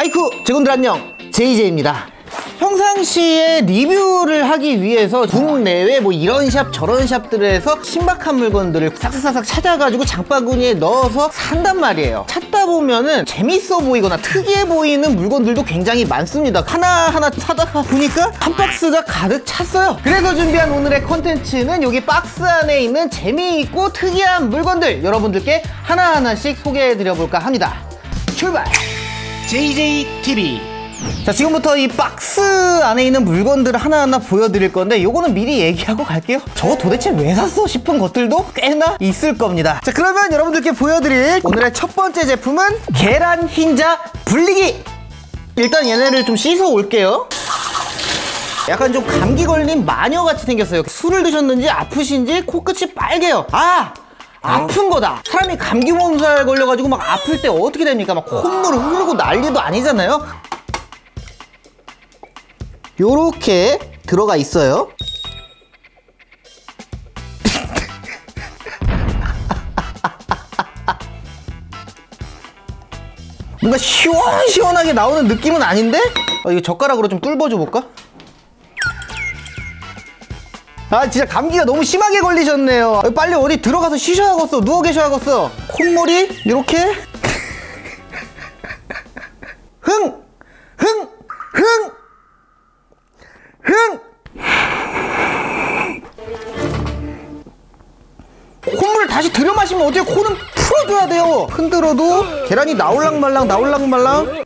아이쿠 제군들 안녕. JJ입니다. 평상시에 리뷰를 하기 위해서 국내외 뭐 이런 샵 저런 샵들에서 신박한 물건들을 싹싹싹 찾아가지고 장바구니에 넣어서 산단 말이에요. 찾다 보면은 재밌어 보이거나 특이해 보이는 물건들도 굉장히 많습니다. 하나하나 사다가 보니까 한 박스가 가득 찼어요. 그래서 준비한 오늘의 컨텐츠는 여기 박스 안에 있는 재미있고 특이한 물건들 여러분들께 하나하나씩 소개해 드려 볼까 합니다. 출발 JJTV 자 지금부터 이 박스 안에 있는 물건들을 하나하나 보여드릴 건데 요거는 미리 얘기하고 갈게요. 저거 도대체 왜 샀어 싶은 것들도 꽤나 있을 겁니다. 자 그러면 여러분들께 보여드릴 오늘의 첫 번째 제품은 계란 흰자 불리기. 일단 얘네를 좀 씻어 올게요. 약간 좀 감기 걸린 마녀같이 생겼어요. 술을 드셨는지 아프신지 코끝이 빨개요. 아 아픈 거다. 사람이 감기 몸살 걸려가지고 막 아플 때 어떻게 됩니까? 막 콧물을 흐르고 난리도 아니잖아요? 요렇게 들어가 있어요. 뭔가 시원시원하게 나오는 느낌은 아닌데? 어, 이거 젓가락으로 좀 뚫어줘 볼까? 아 진짜 감기가 너무 심하게 걸리셨네요 빨리 어디 들어가서 쉬셔야겠어 누워 계셔야겠어 콧물이 이렇게 흥! 흥! 흥! 흥! 콧물을 다시 들여 마시면 어떻게 코는 풀어줘야 돼요 흔들어도 계란이 나올랑말랑 나올랑말랑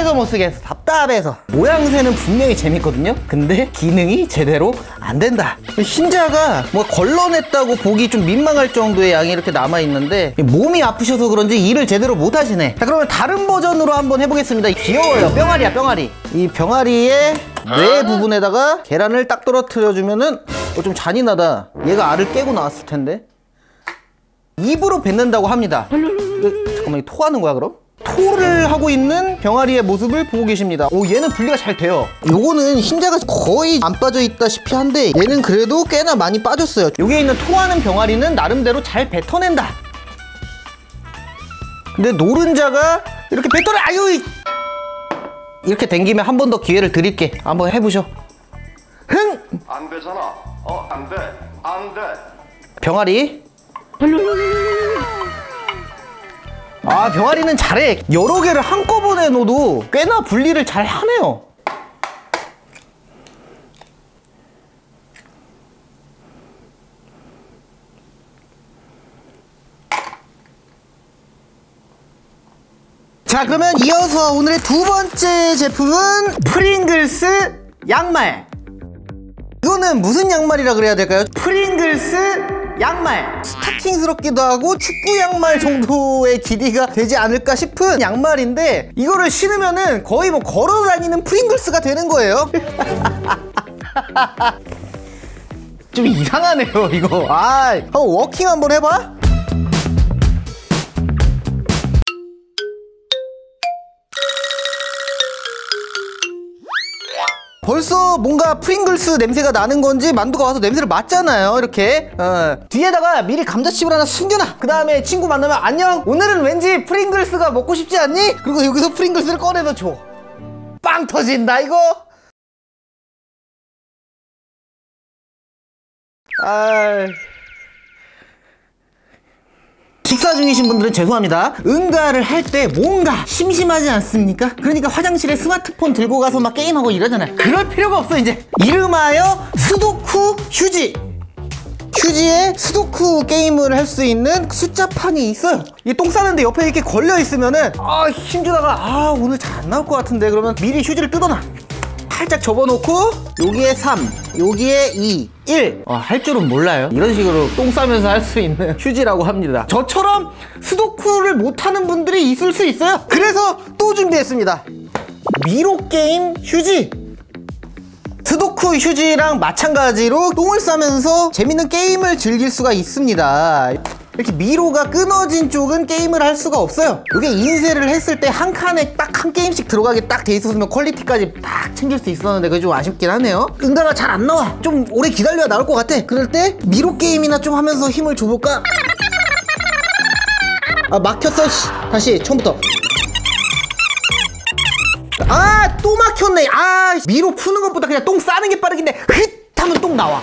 답답해서 못 쓰겠어 답답해서. 모양새는 분명히 재밌거든요. 근데 기능이 제대로 안 된다. 흰자가 뭐 걸러냈다고 보기 좀 민망할 정도의 양이 이렇게 남아있는데 몸이 아프셔서 그런지 일을 제대로 못 하시네. 자 그러면 다른 버전으로 한번 해보겠습니다. 귀여워요. 뿅아리야 뿅아리. 이 병아리의 뇌 부분에다가 계란을 딱 떨어뜨려 주면은 어, 좀 잔인하다. 얘가 알을 깨고 나왔을 텐데. 입으로 뱉는다고 합니다. 그, 잠깐만 이거 토하는 거야 그럼? 토를 하고 있는 병아리의 모습을 보고 계십니다. 오 얘는 분리가 잘 돼요. 요거는 흰자가 거의 안 빠져 있다시피 한데 얘는 그래도 꽤나 많이 빠졌어요. 여기에 있는 토하는 병아리는 나름대로 잘 뱉어낸다. 근데 노른자가 이렇게 뱉어내 아유! 이- 이렇게 댕기면 한 번 더 기회를 드릴게. 한번 해보셔. 흥! 안 되잖아. 어, 안 돼. 안 돼. 병아리 아 병아리는 잘해. 여러 개를 한꺼번에 넣어도 꽤나 분리를 잘 하네요. 자 그러면 이어서 오늘의 두 번째 제품은 프링글스 양말. 이거는 무슨 양말이라 그래야 될까요? 프링글스 양말. 스타킹스럽기도 하고 축구 양말 정도의 길이가 되지 않을까 싶은 양말인데 이거를 신으면은 거의 뭐 걸어 다니는 프링글스가 되는 거예요. 좀 이상하네요 이거. 아 한번 워킹 한번 해봐 벌써 뭔가 프링글스 냄새가 나는 건지 만두가 와서 냄새를 맡잖아요 이렇게. 어. 뒤에다가 미리 감자칩을 하나 숨겨놔. 그 다음에 친구 만나면 안녕. 오늘은 왠지 프링글스가 먹고 싶지 않니? 그리고 여기서 프링글스를 꺼내서 줘 빵 터진다 이거. 아 식사 중이신 분들은 죄송합니다. 응가를 할 때 뭔가 심심하지 않습니까? 그러니까 화장실에 스마트폰 들고 가서 막 게임하고 이러잖아요. 그럴 필요가 없어, 이제. 이름하여 수도쿠 휴지. 휴지에 수도쿠 게임을 할 수 있는 숫자판이 있어요. 이 똥 싸는데 옆에 이렇게 걸려 있으면은 아 힘주다가 아 오늘 잘 안 나올 것 같은데 그러면 미리 휴지를 뜯어놔. 살짝 접어놓고 여기에 3, 여기에 2, 1. 어, 할 줄은 몰라요. 이런 식으로 똥 싸면서 할 수 있는 휴지라고 합니다. 저처럼 수도쿠를 못하는 분들이 있을 수 있어요. 그래서 또 준비했습니다. 미로 게임 휴지. 스도쿠 휴지랑 마찬가지로 똥을 싸면서 재밌는 게임을 즐길 수가 있습니다. 이렇게 미로가 끊어진 쪽은 게임을 할 수가 없어요. 이게 인쇄를 했을 때 한 칸에 딱 한 게임씩 들어가게 딱 돼 있었으면 퀄리티까지 딱 챙길 수 있었는데 그게 좀 아쉽긴 하네요. 응가가 잘 안 나와. 좀 오래 기다려야 나올 것 같아. 그럴 때 미로 게임이나 좀 하면서 힘을 줘볼까? 아 막혔어. 씨. 다시 처음부터. 아 또 막혔네 아 미로 푸는 것보다 그냥 똥 싸는 게 빠르긴데 흩 하면 똥 나와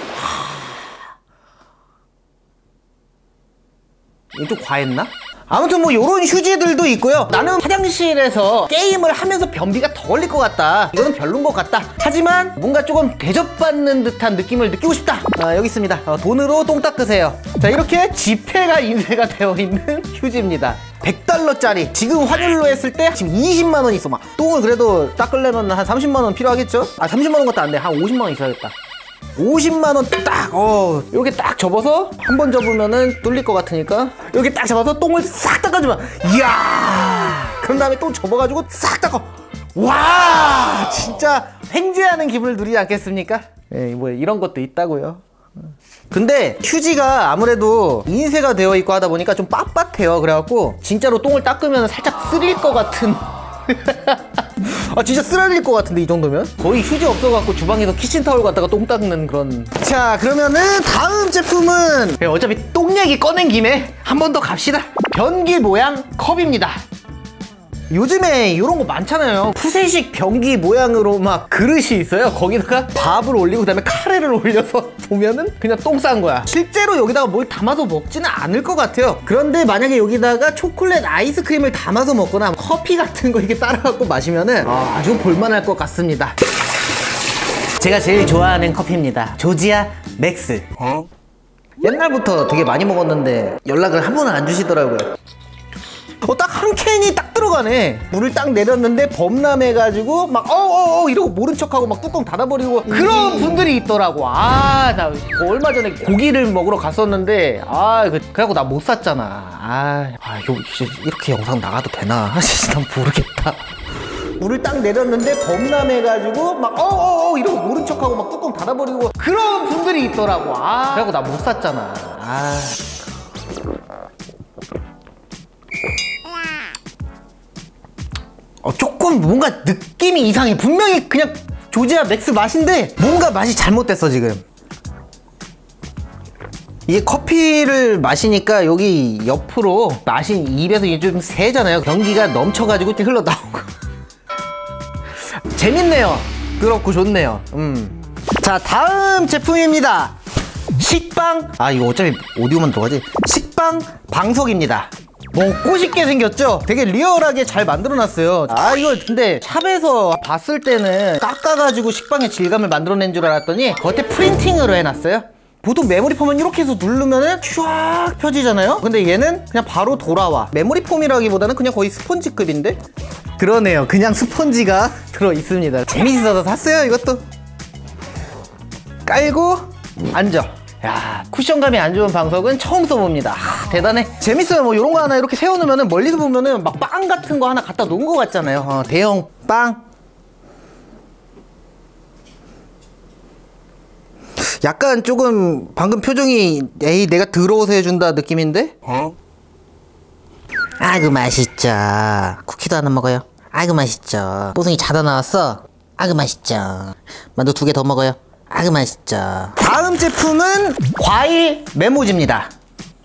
이거 좀 과했나? 아무튼 뭐 요런 휴지들도 있고요. 나는 화장실에서 게임을 하면서 변비가 더 걸릴 것 같다. 이거는 별론 것 같다. 하지만 뭔가 조금 대접받는 듯한 느낌을 느끼고 싶다. 아, 여기 있습니다. 어, 돈으로 똥 닦으세요. 자 이렇게 지폐가 인쇄가 되어 있는 휴지입니다. 100달러짜리. 지금 환율로 했을 때 지금 20만 원 있어. 막 똥을 그래도 닦으려면 한 30만 원 필요하겠죠? 아 30만 원 것도 안돼한 50만 원 있어야겠다 50만 원 딱, 어, 이렇게 딱 접어서 한 번 접으면은 뚫릴 것 같으니까 이렇게 딱 접어서 똥을 싹 닦아주면, 이야! 그런 다음에 또 접어가지고 싹 닦아. 와! 진짜 횡재하는 기분을 누리지 않겠습니까? 예, 뭐 이런 것도 있다고요. 근데 휴지가 아무래도 인쇄가 되어 있고 하다 보니까 좀 빳빳해요. 그래갖고 진짜로 똥을 닦으면 살짝 쓰릴 것 같은. 아 진짜 쓰러질 것 같은데 이 정도면? 거의 휴지 없어갖고 주방에서 키친타올 갖다가 똥 닦는 그런. 자 그러면은 다음 제품은 네, 어차피 똥 얘기 꺼낸 김에 한 번 더 갑시다. 변기 모양 컵입니다 요즘에 이런 거 많잖아요. 푸세식 변기 모양으로 막 그릇이 있어요. 거기다가 밥을 올리고 그다음에 카레를 올려서 보면은 그냥 똥 싼 거야. 실제로 여기다가 뭘 담아서 먹지는 않을 것 같아요. 그런데 만약에 여기다가 초콜릿 아이스크림을 담아서 먹거나 커피 같은 거 이렇게 따라갖고 마시면은 아, 아주 볼만할 것 같습니다. 제가 제일 좋아하는 커피입니다. 조지아 맥스. 옛날부터 되게 많이 먹었는데 연락을 한 번은 안 주시더라고요 어, 딱 한 캔이 딱 들어가네. 물을 딱 내렸는데 범람해가지고 막 어어어 이러고 모른 척하고 막 뚜껑 닫아버리고 그런 분들이 있더라고. 아, 나 얼마 전에 고기를 먹으러 갔었는데 아, 그, 그래갖고 나 못 샀잖아. 아, 아 이거 이렇게 영상 나가도 되나? 진짜 난 모르겠다. 물을 딱 내렸는데 범람해가지고 막 어어어 이러고 모른 척하고 막 뚜껑 닫아버리고 그런 분들이 있더라고. 아, 그래갖고 나 못 샀잖아. 아. 어, 조금 뭔가 느낌이 이상해. 분명히 그냥 조지아 맥스 맛인데 뭔가 맛이 잘못됐어 지금. 이게 커피를 마시니까 여기 옆으로 맛이 입에서 이게 좀 새잖아요. 변기가 넘쳐가지고 이렇게 흘러나오고. 재밌네요. 그렇고 좋네요. 음. 자, 다음 제품입니다. 식빵. 아, 이거 어차피 오디오만 들어가지. 식빵 방석입니다. 먹고 싶게 생겼죠? 되게 리얼하게 잘 만들어놨어요. 아, 이거 근데 샵에서 봤을 때는 깎아가지고 식빵의 질감을 만들어낸 줄 알았더니 겉에 프린팅으로 해놨어요. 보통 메모리 폼은 이렇게 해서 누르면은 쫙 펴지잖아요? 근데 얘는 그냥 바로 돌아와. 메모리 폼이라기보다는 그냥 거의 스펀지급인데? 그러네요. 그냥 스펀지가 들어있습니다. 재밌어서 샀어요, 이것도. 깔고 앉아. 야 쿠션감이 안 좋은 방석은 처음 써봅니다. 아, 대단해. 재밌어요. 뭐 이런 거 하나 이렇게 세워놓으면은 멀리서 보면은 막 빵 같은 거 하나 갖다 놓은 것 같잖아요. 어, 대형 빵. 약간 조금 방금 표정이 에이 내가 더러워서 해준다 느낌인데? 아그 맛있죠. 쿠키도 하나 먹어요. 아그 맛있죠. 뽀송이 자다 나왔어. 아그 맛있죠. 만두 두 개 더 먹어요. 아그 맛있죠. 다음 제품은 과일 메모지입니다.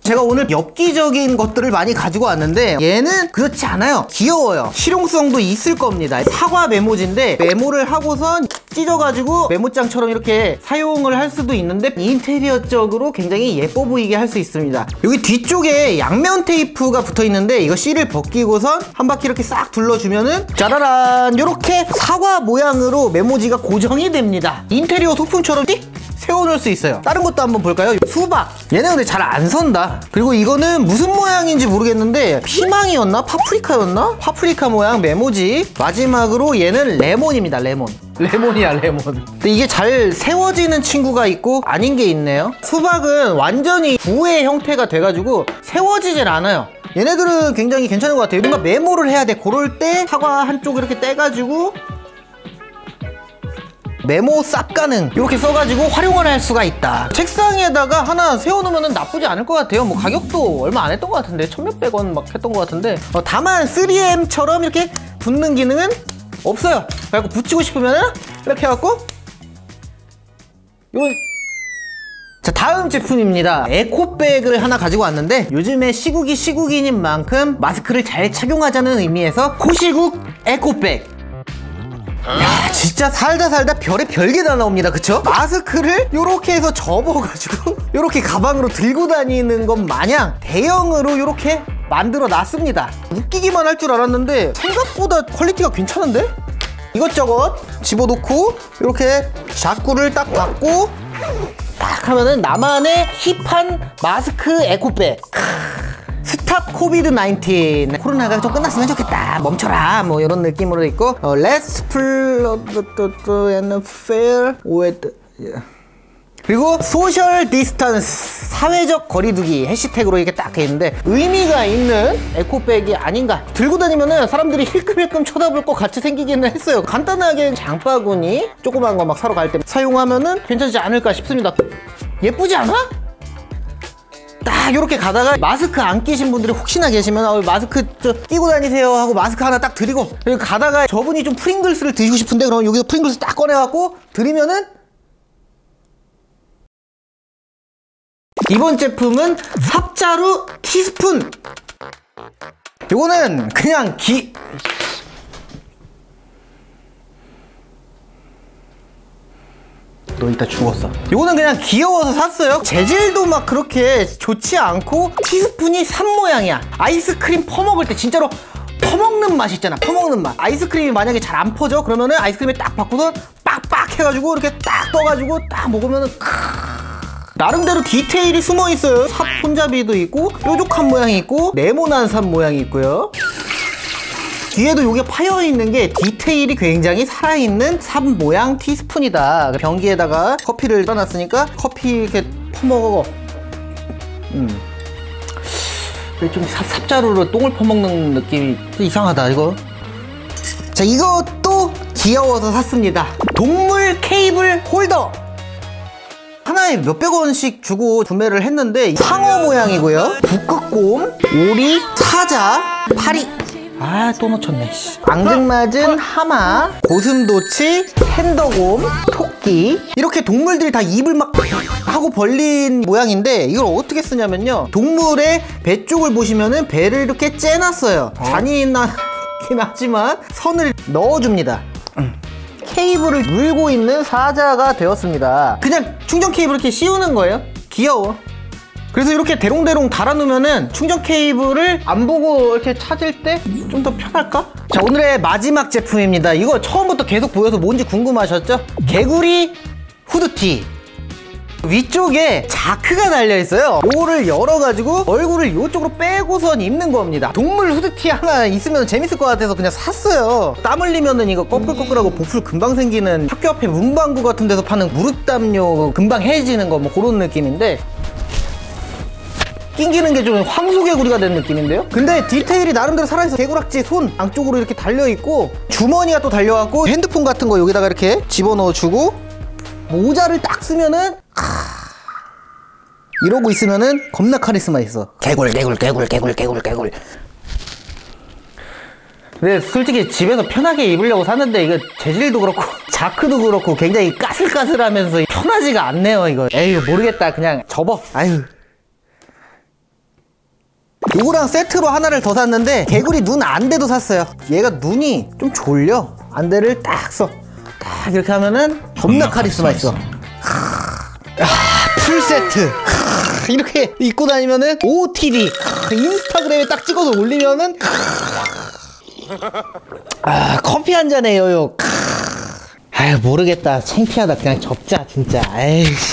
제가 오늘 엽기적인 것들을 많이 가지고 왔는데 얘는 그렇지 않아요. 귀여워요. 실용성도 있을 겁니다. 사과 메모지인데 메모를 하고선 찢어가지고 메모장처럼 이렇게 사용을 할 수도 있는데 인테리어적으로 굉장히 예뻐 보이게 할 수 있습니다. 여기 뒤쪽에 양면 테이프가 붙어 있는데 이거 실을 벗기고선 한 바퀴 이렇게 싹 둘러주면은 짜라란! 이렇게 사과 모양으로 메모지가 고정이 됩니다. 인테리어 소품처럼 띡 세워놓을 수 있어요. 다른 것도 한번 볼까요? 수박. 얘네 근데 잘 안 선다. 그리고 이거는 무슨 모양인지 모르겠는데 피망이었나? 파프리카였나? 파프리카 모양 메모지. 마지막으로 얘는 레몬입니다 레몬. 레몬이야 레몬. 근데 이게 잘 세워지는 친구가 있고 아닌 게 있네요. 수박은 완전히 구의 형태가 돼가지고 세워지질 않아요. 얘네들은 굉장히 괜찮은 것 같아요. 뭔가 메모를 해야 돼. 그럴 때 사과 한쪽 이렇게 떼가지고 메모 쌉 가능. 이렇게 써가지고 활용을 할 수가 있다. 책상에다가 하나 세워놓으면 나쁘지 않을 것 같아요. 뭐 가격도 얼마 안 했던 것 같은데 천몇백 원 막 했던 것 같은데. 어, 다만 3M처럼 이렇게 붙는 기능은 없어요. 그래갖고 붙이고 싶으면 이렇게 해갖고 요런 자 다음 제품입니다. 에코백을 하나 가지고 왔는데 요즘에 시국이 시국이인 만큼 마스크를 잘 착용하자는 의미에서 코시국 에코백 야 진짜 살다 살다 별의 별게 다 나옵니다 그쵸? 마스크를 요렇게 해서 접어가지고 요렇게 가방으로 들고 다니는 것 마냥 대형으로 요렇게 만들어 놨습니다 웃기기만 할 줄 알았는데 생각보다 퀄리티가 괜찮은데? 이것저것 집어넣고 이렇게 자꾸를 딱 닫고 딱 하면은 나만의 힙한 마스크 에코백 크. Stop COVID 19 코로나가 좀 끝났으면 좋겠다. 멈춰라. 뭐 이런 느낌으로 있고. 어, Let's play and fair with 그리고 social distance 사회적 거리두기 해시태그로 이렇게 딱돼 있는데 의미가 있는 에코백이 아닌가. 들고 다니면은 사람들이 힐끔힐끔 쳐다볼 것 같이 생기기는 했어요. 간단하게 장바구니 조그만 거 막 사러 갈 때 사용하면은 괜찮지 않을까 싶습니다. 예쁘지 않아? 딱 이렇게 가다가 마스크 안 끼신 분들이 혹시나 계시면 어, 마스크 저 끼고 다니세요 하고 마스크 하나 딱 드리고 그리고 가다가 저분이 좀 프링글스를 드시고 싶은데 그럼 여기서 프링글스 딱 꺼내갖고 드리면은 이번 제품은 삽자루 티스푼. 요거는 그냥 기 너 이따 죽었어. 요거는 그냥 귀여워서 샀어요. 재질도 막 그렇게 좋지 않고 티스푼이 산 모양이야. 아이스크림 퍼먹을 때 진짜로 퍼먹는 맛 있잖아. 퍼먹는 맛. 아이스크림이 만약에 잘 안 퍼져 그러면은 아이스크림에 딱 바꾸서 빡빡 해가지고 이렇게 딱 떠가지고 딱 먹으면은 크... 나름대로 디테일이 숨어 있어요. 삽 손잡이도 있고 뾰족한 모양이 있고 네모난 삽 모양이 있고요. 뒤에도 이게 파여 있는 게 디테일이 굉장히 살아있는 삽 모양 티스푼이다. 변기에다가 커피를 떠놨으니까 커피 이렇게 퍼먹어. 음. 좀 삽, 삽자루로 똥을 퍼먹는 느낌이 좀 이상하다 이거. 자 이것도 귀여워서 샀습니다. 동물 케이블 홀더. 하나에 몇백 원씩 주고 구매를 했는데 상어 모양이고요. 북극곰, 오리, 사자, 파리. 아 또 놓쳤네. 씨. 앙증맞은 하마, 고슴도치, 팬더곰, 토끼 이렇게 동물들이 다 입을 막 하고 벌린 모양인데 이걸 어떻게 쓰냐면요. 동물의 배 쪽을 보시면은 배를 이렇게 째놨어요. 잔인하긴 하지만 선을 넣어줍니다. 케이블을 물고 있는 사자가 되었습니다. 그냥 충전 케이블 이렇게 씌우는 거예요. 귀여워. 그래서 이렇게 대롱대롱 달아놓으면은 충전 케이블을 안 보고 이렇게 찾을 때 좀 더 편할까? 자, 오늘의 마지막 제품입니다. 이거 처음부터 계속 보여서 뭔지 궁금하셨죠? 개구리 후드티. 위쪽에 자크가 달려 있어요. 요거를 열어가지고 얼굴을 이쪽으로 빼고선 입는 겁니다. 동물 후드티 하나 있으면 재밌을 것 같아서 그냥 샀어요. 땀 흘리면은 이거 꺼끌꺼끌하고 보풀 금방 생기는 학교 앞에 문방구 같은 데서 파는 무릎 담요 금방 해지는 거 뭐 그런 느낌인데 낑기는 게 좀 황소개구리가 된 느낌인데요? 근데 디테일이 나름대로 살아있어 개구락지 손 양쪽으로 이렇게 달려있고 주머니가 또 달려갖고 핸드폰 같은 거 여기다가 이렇게 집어넣어주고 모자를 딱 쓰면은 크... 이러고 있으면은 겁나 카리스마 있어. 개굴 개굴 개굴 개굴 개굴 개굴 근데 솔직히 집에서 편하게 입으려고 샀는데 이거 재질도 그렇고 자크도 그렇고 굉장히 까슬까슬하면서 편하지가 않네요 이거. 에휴 모르겠다. 그냥 접어. 아유 요거랑 세트로 하나를 더 샀는데 개구리 눈 안대도 샀어요. 얘가 눈이 좀 졸려. 안대를 딱 써. 딱 이렇게 하면은 겁나 카리스마 있어. 아, 풀 세트. 이렇게 입고 다니면은 OOTD 인스타그램에 딱 찍어서 올리면은 아 커피 한 잔에 요요 아유 모르겠다. 창피하다. 그냥 접자 진짜. 에이씨